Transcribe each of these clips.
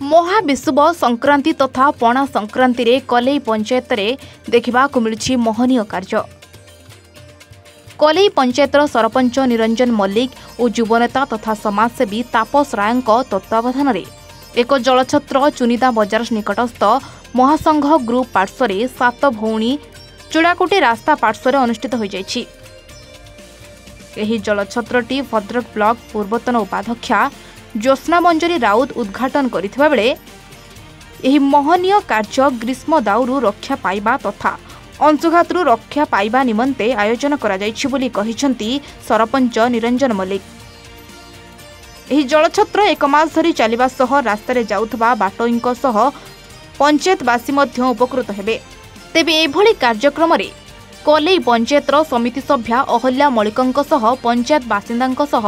ମହାବିଷୁବ ସଂକ୍ରାନ୍ତି ତଥା ପଣା ସଂକ୍ରାନ୍ତିରେ କଲେଇ ପଞ୍ଚାୟତରେ ଦେଖିବାକୁ ମିଳିଛି ମହନୀୟ କାର୍ଯ୍ୟ। କଲେଇ ପଞ୍ଚାୟତର ସରପଞ୍ଚ ନିରଞ୍ଜନ ମଲ୍ଲିକ ଓ ଯୁବନେତା ତଥା ସମାଜସେବୀ ତାପସ ରାୟଙ୍କ ତତ୍ତ୍ୱାବଧାନରେ ଏକ ଜଳଛତ୍ର ଚୁନିଦା ବଜାର ନିକଟସ୍ଥ ମହାସଂଘ ଗ୍ରୁପ୍ ପାର୍ଶ୍ୱରେ ସାତ ଭଉଣୀ ଚୂଡ଼ାକୁଟି ରାସ୍ତା ପାର୍ଶ୍ୱରେ ଅନୁଷ୍ଠିତ ହୋଇଯାଇଛି। ଏହି ଜଳଛତ୍ରଟି ଭଦ୍ରକ ବ୍ଲକ ପୂର୍ବତନ ଉପାଧ୍ୟକ୍ଷା ଜ୍ୟୋତ୍ସ୍ନା ମଞ୍ଜରୀ ରାଉତ ଉଦ୍ଘାଟନ କରିଥିବା ବେଳେ ଏହି ମହନୀୟ କାର୍ଯ୍ୟ ଗ୍ରୀଷ୍ମ ଦାଉରୁ ରକ୍ଷା ପାଇବା ତଥା ଅଂଶୁଘାତରୁ ରକ୍ଷା ପାଇବା ନିମନ୍ତେ ଆୟୋଜନ କରାଯାଇଛି ବୋଲି କହିଛନ୍ତି ସରପଞ୍ଚ ନିରଞ୍ଜନ ମଲ୍ଲିକ। ଏହି ଜଳଛତ୍ର ଏକ ମାସ ଧରି ଚାଲିବା ସହ ରାସ୍ତାରେ ଯାଉଥିବା ବାଟୋଇଙ୍କ ସହ ପଞ୍ଚାୟତବାସୀ ମଧ୍ୟ ଉପକୃତ ହେବେ। ତେବେ ଏଭଳି କାର୍ଯ୍ୟକ୍ରମରେ କଲେଇ ପଞ୍ଚାୟତର ସମିତି ସଭ୍ୟା ଅହଲ୍ୟା ମଳିକଙ୍କ ସହ ପଞ୍ଚାୟତ ବାସିନ୍ଦାଙ୍କ ସହ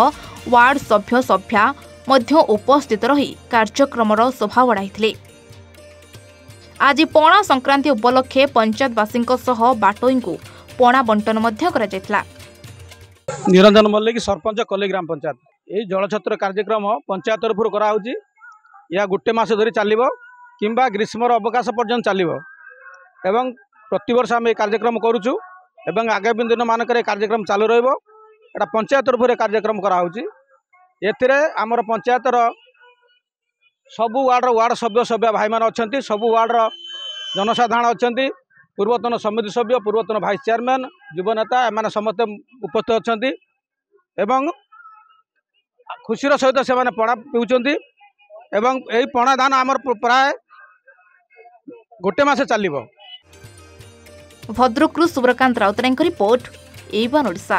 ୱାର୍ଡ ସଭ୍ୟ ସଭ୍ୟା ମଧ୍ୟ ଉପସ୍ଥିତ ରହି କାର୍ଯ୍ୟକ୍ରମର ଶୋଭା ବଢ଼ାଇଥିଲେ। ଆଜି ପଣା ସଂକ୍ରାନ୍ତି ଉପଲକ୍ଷେ ପଞ୍ଚାୟତବାସୀଙ୍କ ସହ ବାଟୋଇଙ୍କୁ ପଣା ବଣ୍ଟନ ମଧ୍ୟ କରାଯାଇଥିଲା। ନିରଞ୍ଜନ ମଲ୍ଲିକ ସରପଞ୍ଚ କଲେଇ ଗ୍ରାମ ପଞ୍ଚାୟତ। ଏହି ଜଳଛତ୍ର କାର୍ଯ୍ୟକ୍ରମ ପଞ୍ଚାୟତ ତରଫରୁ କରାହେଉଛି। ଏହା ଗୋଟେ ମାସ ଧରି ଚାଲିବ କିମ୍ବା ଗ୍ରୀଷ୍ମର ଅବକାଶ ପର୍ଯ୍ୟନ୍ତ ଚାଲିବ। ଏବଂ ପ୍ରତିବର୍ଷ ଆମେ ଏ କାର୍ଯ୍ୟକ୍ରମ କରୁଛୁ। ଏବଂ ଆଗାମୀ ଦିନମାନଙ୍କରେ କାର୍ଯ୍ୟକ୍ରମ ଚାଲୁ ରହିବ। ଏଇଟା ପଞ୍ଚାୟତ ତରଫରୁ କାର୍ଯ୍ୟକ୍ରମ କରାହେଉଛି। ଏଥିରେ ଆମର ପଞ୍ଚାୟତର ସବୁ ୱାର୍ଡ଼ର ୱାର୍ଡ଼ ସଭ୍ୟ ସଭ୍ୟ ଭାଇମାନେ ଅଛନ୍ତି ସବୁ ୱାର୍ଡ଼ର ଜନସାଧାରଣ ଅଛନ୍ତି ପୂର୍ବତନ ସମିତି ସଭ୍ୟ ପୂର୍ବତନ ଭାଇସ୍ ଚେୟାରମ୍ୟାନ୍ ଯୁବନେତା ଏମାନେ ସମସ୍ତେ ଉପସ୍ଥିତ ଅଛନ୍ତି ଏବଂ ଖୁସିର ସହିତ ସେମାନେ ପଣା ପିଉଛନ୍ତି ଏବଂ ଏହି ପଣା ଦାନ ଆମର ପ୍ରାୟ ଗୋଟେ ମାସ ଚାଲିବ। ଭଦ୍ରକରୁ ସୁବ୍ରକାନ୍ତ ରାଉତରାୟଙ୍କ ରିପୋର୍ଟ ଏଇବାନ ଓଡ଼ିଶା।